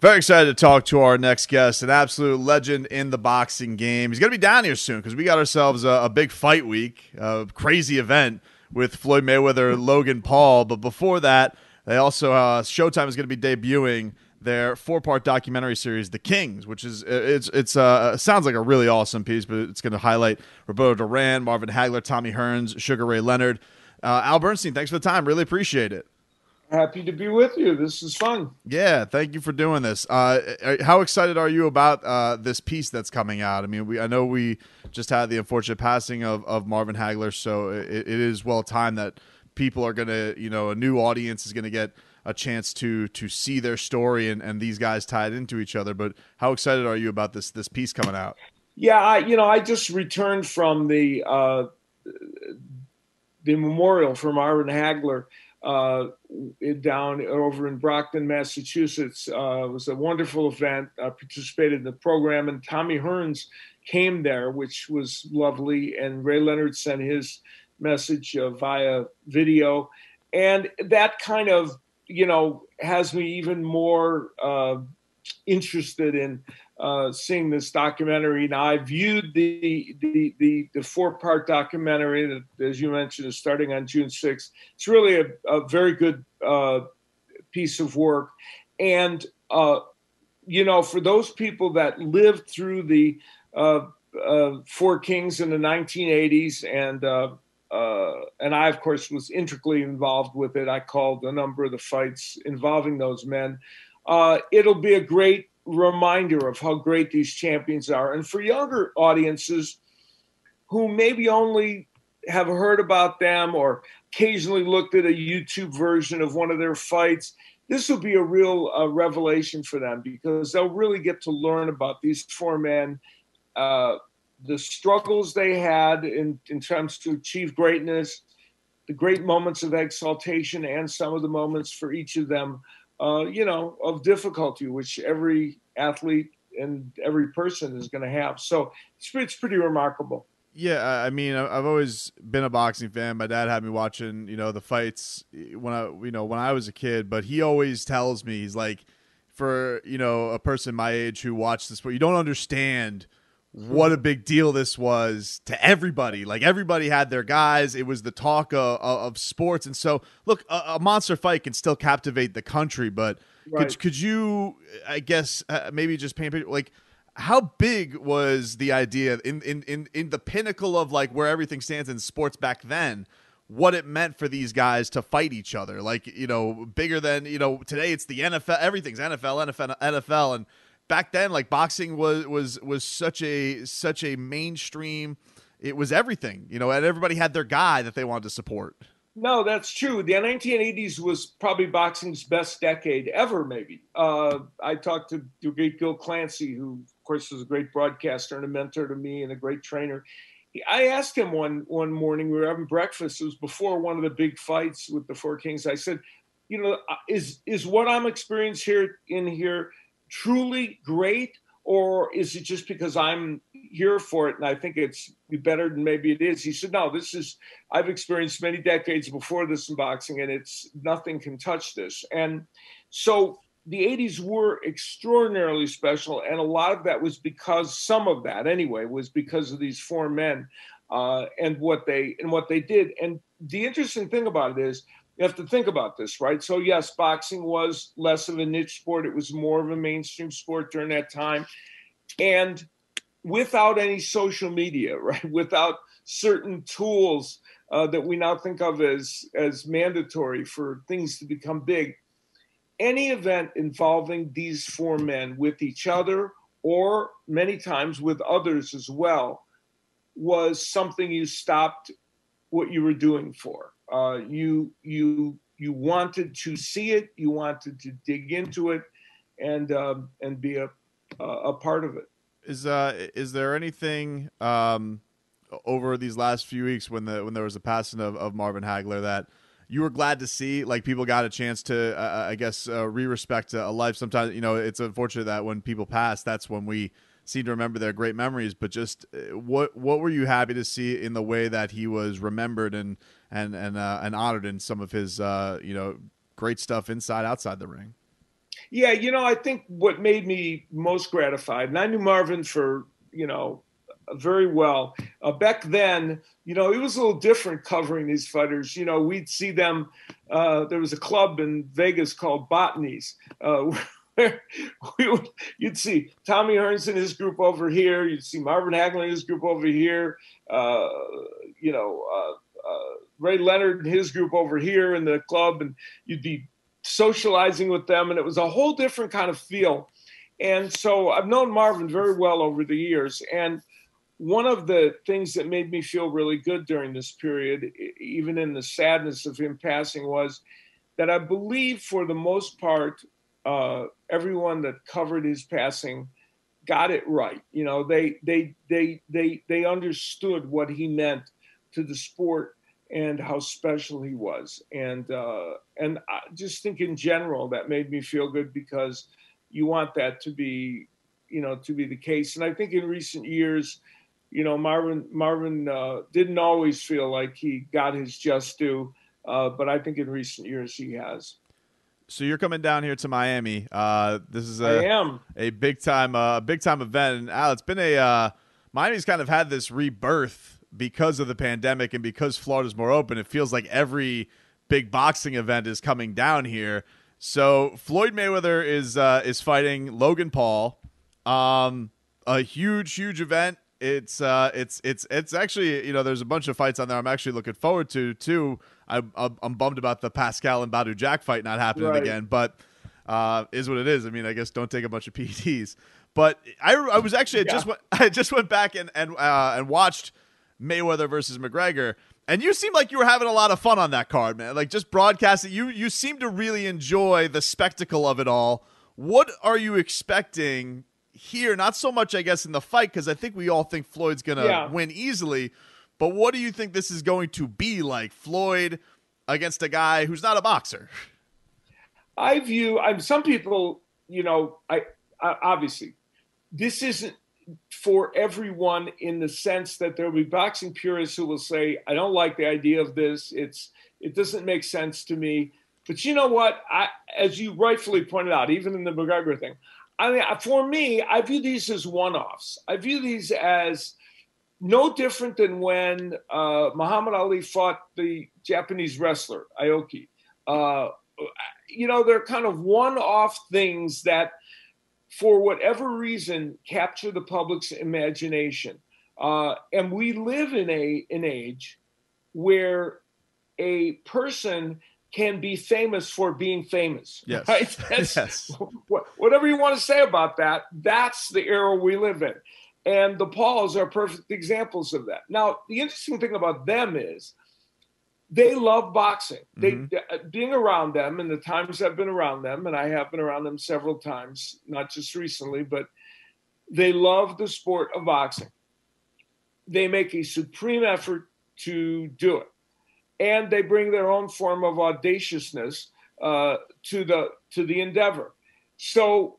Very excited to talk to our next guest, an absolute legend in the boxing game. He's going to be down here soon because we got ourselves a, a, big fight week, a crazy event with Floyd Mayweather, Logan Paul. But before that, they also uh, Showtime is going to be debuting their four-part documentary series, The Kings, which is it's it's uh, sounds like a really awesome piece, but it's going to highlight Roberto Duran, Marvin Hagler, Tommy Hearns, Sugar Ray Leonard. Uh, Al Bernstein, thanks for the time. Really appreciate it. Happy to be with you. This is fun. Yeah, thank you for doing this. Uh, how excited are you about uh, this piece that's coming out? I mean, we I know we just had the unfortunate passing of, of Marvin Hagler, so it, it is well timed that people are going to, you know, a new audience is going to get a chance to to see their story and, and these guys tied into each other. But how excited are you about this this piece coming out? Yeah, I, you know, I just returned from the uh, the memorial for Marvin Hagler uh, down over in Brockton, Massachusetts. Uh, it was a wonderful event. I participated in the program, and Tommy Hearns came there, which was lovely. And Ray Leonard sent his message uh, via video, and that kind of you know has me even more uh, interested in uh, seeing this documentary. Now, I viewed the the the, the four part documentary that, as you mentioned, is starting on June 6th. It's really a, a very good uh, piece of work, and uh, you know, for those people that lived through the uh, uh, Four Kings in the 1980s, and and I, of course, was intricately involved with it. I called a number of the fights involving those men. it'll be a great reminder of how great these champions are. And for younger audiences who maybe only have heard about them or occasionally looked at a YouTube version of one of their fights, this will be a real uh, revelation for them because they'll really get to learn about these four men, uh, the struggles they had in, in terms to achieve greatness, the great moments of exaltation, and some of the moments for each of them uh, you know, of difficulty, which every athlete and every person is going to have. So it's, it's pretty remarkable. Yeah, I mean, I've always been a boxing fan. My dad had me watching, you know, the fights when I, you know, when I was a kid. But he always tells me, he's like, for you know, a person my age who watched this sport, you don't understand what a big deal this was to everybody. Like everybody had their guys. It was the talk of, of sports. And so, look, a, a, monster fight can still captivate the country. But right. could could you, I guess, uh, maybe just paint picture like how big was the idea in, in in in the pinnacle of like where everything stands in sports back then? What it meant for these guys to fight each other, like you know, bigger than you know today. It's the NFL. Everything's NFL, NFL, NFL, and back then like boxing was was was such a such a mainstream it was everything you know and everybody had their guy that they wanted to support no that's true the 1980s was probably boxing's best decade ever maybe uh, i talked to the great gil clancy who of course was a great broadcaster and a mentor to me and a great trainer I asked him one one morning we were having breakfast. It was before one of the big fights with the Four Kings. I said, "You know, uh, is is what I'm experiencing here in here truly great, or is it just because I'm here for it and I think it's better than maybe it is? He said, No, this is, I've experienced many decades before this in boxing, and it's nothing can touch this. And so the 80s were extraordinarily special, and a lot of that was because some of that, anyway, was because of these four men uh, and what they and what they did. And the interesting thing about it is you have to think about this, right? So, yes, boxing was less of a niche sport, it was more of a mainstream sport during that time. And without any social media, right? Without certain tools uh, that we now think of as, as mandatory for things to become big, any event involving these four men with each other or many times with others as well was something you stopped what you were doing for. Uh, you you you wanted to see it, you wanted to dig into it, and um, and be a a part of it. Is uh is there anything um over these last few weeks when the when there was a passing of, of Marvin Hagler that you were glad to see like people got a chance to uh, uh I guess uh, re-respect a life sometimes you know it's unfortunate that when people pass that's when we seem to remember their great memories. But just uh, what what were you happy to see in the way that he was remembered and and and uh, and honored in some of his uh, you know great stuff inside outside the ring? Yeah, you know, I think what made me most gratified, and I knew Marvin for you know very well. Uh, back then, you know, it was a little different covering these fighters. You know, we'd see them. Uh, there was a club in Vegas called Botany's. Uh, would, you'd see Tommy Hearns and his group over here. You'd see Marvin Hagler and his group over here. Uh, you know, uh, uh, Ray Leonard and his group over here in the club, and you'd be socializing with them, and it was a whole different kind of feel. And so I've known Marvin very well over the years, and one of the things that made me feel really good during this period, even in the sadness of him passing, was that I believe for the most part, uh, everyone that covered his passing got it right. You know, they they they they they understood what he meant to the sport and how special he was. And uh, and I just think in general that made me feel good because you want that to be, you know, to be the case. And I think in recent years you know, Marvin Marvin uh, didn't always feel like he got his just due, uh, but I think in recent years he has. So you're coming down here to Miami. Uh, this is a a big time uh, big time event, and Al, it's been a uh, Miami's kind of had this rebirth because of the pandemic and because Florida's more open. It feels like every big boxing event is coming down here. So Floyd Mayweather is uh, is fighting Logan Paul. Um, a huge, huge event it's uh, it's it's it's actually you know there's a bunch of fights on there I'm actually looking forward to too. I'm I'm bummed about the Pascal and Badou Jack fight not happening right. again, but uh, is what it is. I mean, I guess don't take a bunch of PEDs. But I, I was actually yeah. just went, I just went back and and uh, and watched Mayweather versus McGregor, and you seem like you were having a lot of fun on that card, man. Like just broadcasting, you you seem to really enjoy the spectacle of it all. What are you expecting here, not so much, I guess, in the fight, because I think we all think Floyd's going to yeah. win easily. But what do you think this is going to be like? Floyd against a guy who's not a boxer? I view, I'm some people, you know, I, I obviously, this isn't for everyone in the sense that there will be boxing purists who will say, I don't like the idea of this. It's, it doesn't make sense to me. But you know what? I, as you rightfully pointed out, even in the McGregor thing, I mean, for me, I view these as one offs. I view these as no different than when uh, Muhammad Ali fought the Japanese wrestler, Inoki. Uh, you know, they're kind of one off things that, for whatever reason, capture the public's imagination. Uh, and we live in a an age where a person can be famous for being famous. Yes. Right? yes. Whatever you want to say about that, that's the era we live in. And the Pauls are perfect examples of that. Now, the interesting thing about them is they love boxing. Mm-hmm. They uh, being around them and the times I've been around them, and I have been around them several times, not just recently, but they love the sport of boxing. They make a supreme effort to do it and they bring their own form of audaciousness uh, to the to the endeavor. So,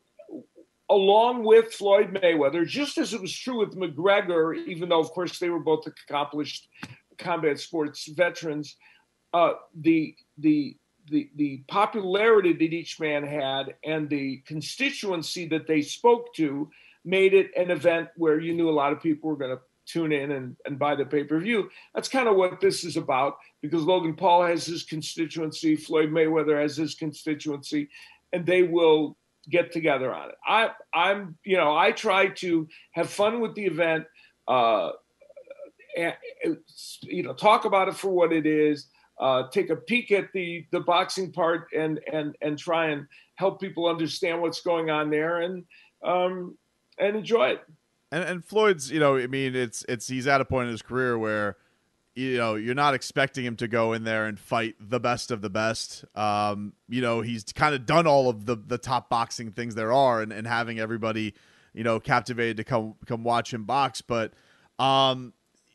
along with Floyd Mayweather, just as it was true with McGregor, even though of course they were both accomplished combat sports veterans, uh, the the the, the popularity that each man had and the constituency that they spoke to made it an event where you knew a lot of people were going to tune in and, and buy the pay per view. That's kind of what this is about because Logan Paul has his constituency, Floyd Mayweather has his constituency, and they will get together on it. I, I'm, you know, I try to have fun with the event, uh, and, you know, talk about it for what it is. Uh, take a peek at the the boxing part and and and try and help people understand what's going on there and um, and enjoy it and and Floyd's, you know, I mean, it's it's he's at a point in his career where you know you're not expecting him to go in there and fight the best of the best. Um, you know, he's kind of done all of the the top boxing things there are, and, and having everybody, you know, captivated to come come watch him box. But, um,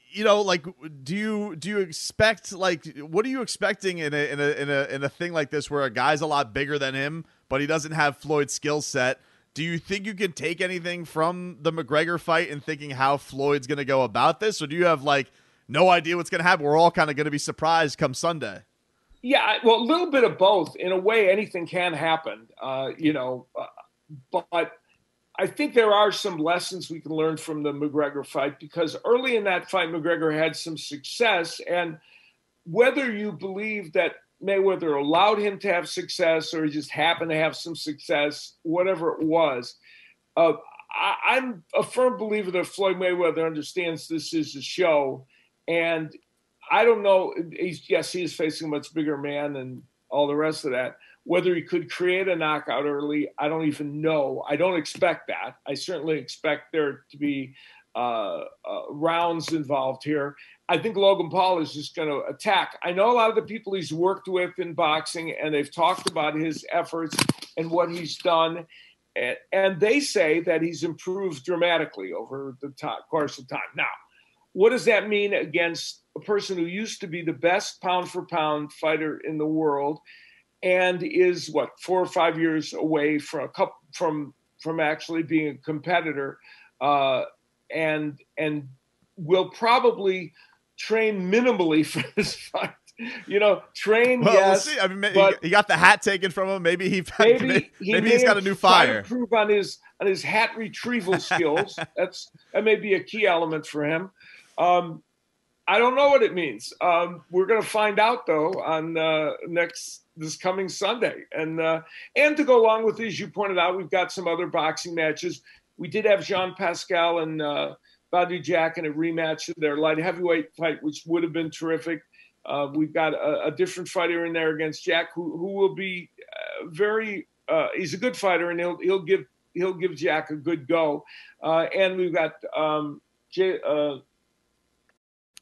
you know, like, do you do you expect like what are you expecting in a in a in a in a thing like this where a guy's a lot bigger than him, but he doesn't have Floyd's skill set? Do you think you can take anything from the McGregor fight and thinking how Floyd's going to go about this, or do you have like no idea what's going to happen? We're all kind of going to be surprised come Sunday. Yeah, well, a little bit of both. In a way, anything can happen, uh, you know. Uh, but I think there are some lessons we can learn from the McGregor fight because early in that fight, McGregor had some success. And whether you believe that Mayweather allowed him to have success or he just happened to have some success, whatever it was, uh, I, am a firm believer that Floyd Mayweather understands this is a show. And I don't know. He's, yes, he is facing a much bigger man and all the rest of that. Whether he could create a knockout early, I don't even know. I don't expect that. I certainly expect there to be uh, uh, rounds involved here. I think Logan Paul is just going to attack. I know a lot of the people he's worked with in boxing, and they've talked about his efforts and what he's done. And, they say that he's improved dramatically over the course of time. Now, what does that mean against a person who used to be the best pound for pound fighter in the world and is what four or five years away from a couple, from from actually being a competitor uh, and and will probably train minimally for this fight. You know, train. Well, yes, we'll see. I mean, but he got the hat taken from him. Maybe he maybe, maybe, he maybe he's got a new fire. Improve on his on his hat retrieval skills. That's that may be a key element for him. Um, I don't know what it means. Um, we're going to find out though on uh, next this coming Sunday, and uh, and to go along with as you pointed out, we've got some other boxing matches. We did have Jean Pascal and uh, Badou Jack in a rematch of their light heavyweight fight, which would have been terrific. Uh, we've got a, a, different fighter in there against Jack, who who will be uh, very. Uh, he's a good fighter, and he'll he'll give he'll give Jack a good go. Uh, and we've got um, Jay,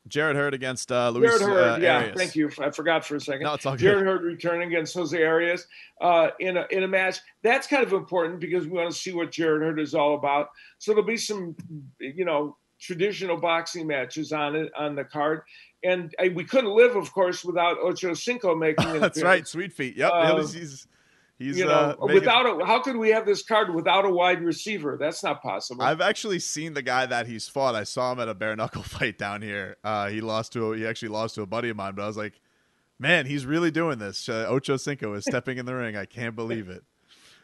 Jarrett Hurd against uh, Luis Jarrett Hurd, uh, yeah, thank you. I forgot for a second. No, it's all good. Jarrett Hurd returning against Jose Arias uh, in a in a match that's kind of important because we want to see what Jarrett Hurd is all about. So there'll be some, you know, traditional boxing matches on it on the card, and uh, we couldn't live, of course, without Ocho Cinco making it. that's right, Sweet Feet. Yep, uh, he's He's you know uh, without a how could we have this card without a wide receiver? That's not possible. I've actually seen the guy that he's fought. I saw him at a bare knuckle fight down here. Uh, he lost to a, he actually lost to a buddy of mine, but I was like, man, he's really doing this. Uh, Ocho Cinco is stepping in the ring. I can't believe it.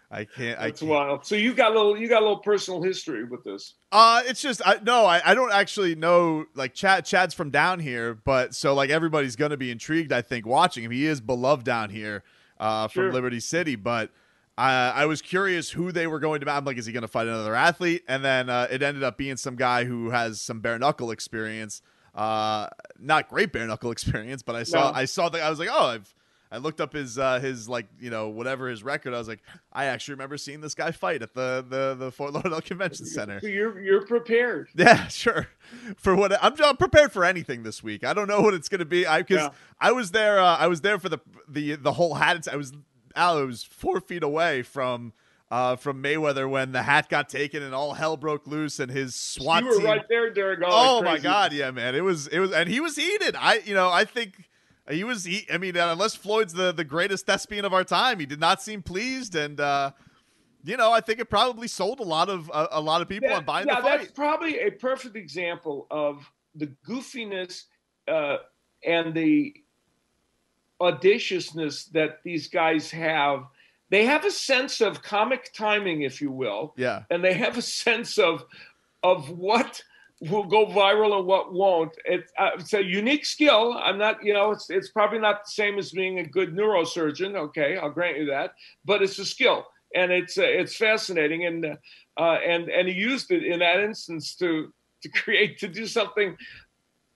I can't. That's can't. wild. So you got a little, you got a little personal history with this. Uh, it's just I no, I, I don't actually know. Like Chad, Chad's from down here, but so like everybody's gonna be intrigued. I think watching him. He is beloved down here, uh, from sure. Liberty City, but uh, I was curious who they were going to. I'm like, is he going to fight another athlete? And then uh, it ended up being some guy who has some bare knuckle experience. Uh, not great bare knuckle experience, but I saw no. I saw that I was like, oh, I've I looked up his uh, his like you know whatever his record. I was like, I actually remember seeing this guy fight at the the the Fort Lauderdale Convention Center. So You're you're prepared. Yeah, sure. For what I'm, I'm prepared for anything this week. I don't know what it's going to be. I because yeah. I was there. Uh, I was there for the the the whole hat. I was Al, was four feet away from uh, from Mayweather when the hat got taken and all hell broke loose and his SWAT you were team. right there, Derek. Oh my God, yeah, man, it was it was, and he was heated. I, you know, I think he was. He, I mean, unless Floyd's the the greatest thespian of our time, he did not seem pleased, and uh, you know, I think it probably sold a lot of a, a lot of people that, on buying yeah, the fight. that's probably a perfect example of the goofiness uh, and the audaciousness that these guys have. They have a sense of comic timing, if you will. Yeah. And they have a sense of of what will go viral and what won't. It, uh, it's a unique skill. I'm not, you know, it's it's probably not the same as being a good neurosurgeon. Okay, I'll grant you that, but it's a skill, and it's uh, it's fascinating, and uh, and and he used it in that instance to to create to do something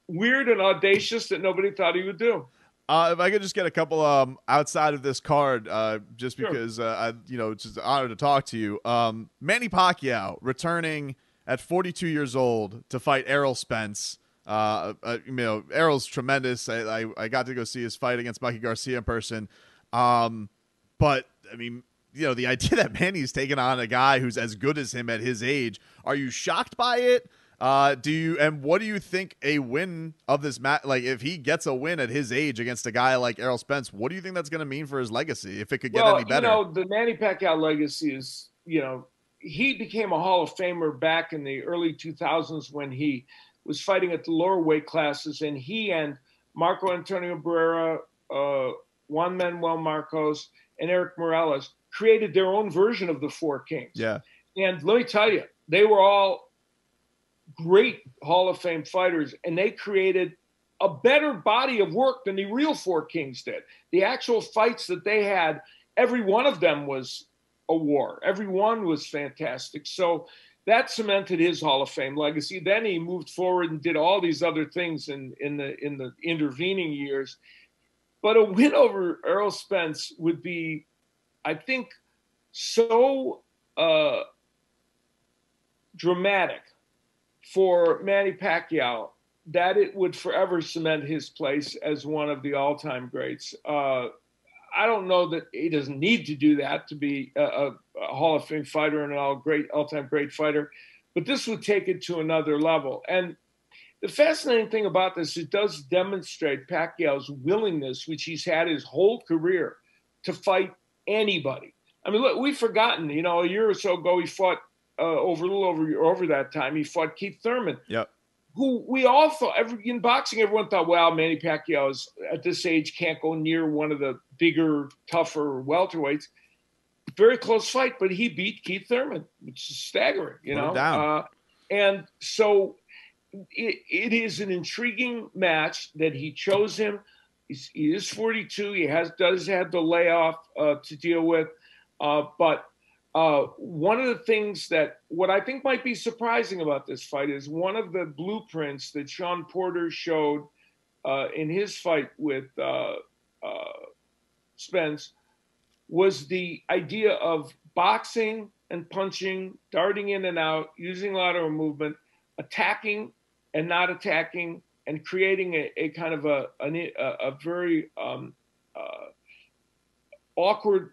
weird and audacious that nobody thought he would do. Uh, if I could just get a couple um, outside of this card, uh, just because sure. uh, I, you know, it's just an honor to talk to you. Um, Manny Pacquiao returning at 42 years old to fight Errol Spence. Uh, uh, you know, Errol's tremendous. I, I, I got to go see his fight against Mikey Garcia in person. Um, but I mean, you know, the idea that Manny's taking on a guy who's as good as him at his age. Are you shocked by it? Uh, do you and what do you think a win of this match? Like, if he gets a win at his age against a guy like Errol Spence, what do you think that's going to mean for his legacy? If it could get well, any better, you know, the Manny Pacquiao legacy is, you know, he became a Hall of Famer back in the early 2000s when he was fighting at the lower weight classes, and he and Marco Antonio Barrera, uh, Juan Manuel Marquez, and Erik Morales created their own version of the Four Kings. Yeah. And let me tell you, they were all great Hall of Fame fighters, and they created a better body of work than the real Four Kings did. The actual fights that they had, every one of them was a war. Every one was fantastic. So that cemented his Hall of Fame legacy. Then he moved forward and did all these other things in, in the in the intervening years. But a win over Errol Spence would be, I think, so uh, dramatic for Manny Pacquiao that it would forever cement his place as one of the all-time greats. Uh, I don't know that he doesn't need to do that to be a, a, Hall of Fame fighter and an all great, all-time great fighter, but this would take it to another level. And the fascinating thing about this, it does demonstrate Pacquiao's willingness, which he's had his whole career, to fight anybody. I mean, look, we've forgotten. You know, a year or so ago, he fought uh, over a little over over that time. He fought Keith Thurman. Yep who we all thought every, in boxing, everyone thought, well, Manny Pacquiao is at this age can't go near one of the bigger, tougher welterweights. Very close fight, but he beat Keith Thurman, which is staggering, you know. Uh, and so it, it is an intriguing match that he chose him. He's, he is 42. He has does have the layoff uh, to deal with, uh, but uh, one of the things that what I think might be surprising about this fight is one of the blueprints that Shawn Porter showed uh, in his fight with uh, uh Spence was the idea of boxing and punching, darting in and out, using lateral movement, attacking and not attacking, and creating a, a kind of a, a, a very um, uh, awkward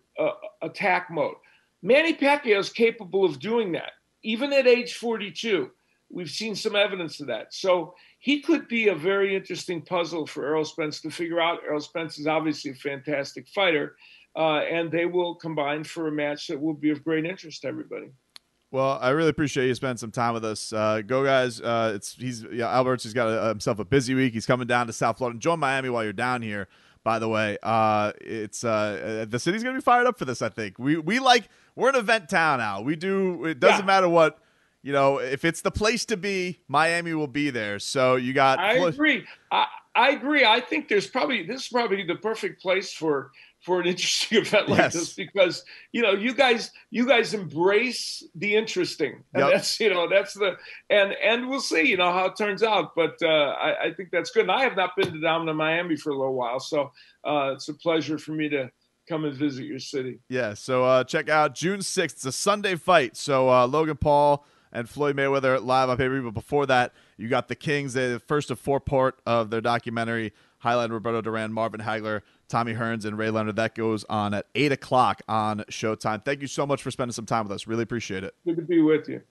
attack mode Manny Pacquiao is capable of doing that, even at age 42. We've seen some evidence of that. So he could be a very interesting puzzle for Errol Spence to figure out. Errol Spence is obviously a fantastic fighter, uh, and they will combine for a match that will be of great interest to everybody. Well, I really appreciate you spending some time with us. Uh, go guys! Uh, it's he's yeah, Albert's. He's got a, himself a busy week. He's coming down to South Florida. Join Miami while you're down here. By the way, uh, it's uh, the city's gonna be fired up for this. I think we we like we're an event town now. We do. It doesn't yeah. matter what you know. If it's the place to be, Miami will be there. So you got. I agree. I, I agree. I think there's probably this is probably the perfect place for for an interesting event like yes. this because you know you guys you guys embrace the interesting and yep. that's you know that's the and and we'll see you know how it turns out but uh, I, I think that's good and I have not been to down to Miami for a little while so uh, it's a pleasure for me to come and visit your city. Yeah, so uh, check out June 6th. It's a Sunday fight. So uh, Logan Paul and Floyd Mayweather live on view. But before that, you got the Kings, the first of four part of their documentary, highlighting Roberto Duran, Marvin Hagler, Tommy Hearns, and Ray Leonard. That goes on at 8 o'clock on Showtime. Thank you so much for spending some time with us. Really appreciate it. Good to be with you.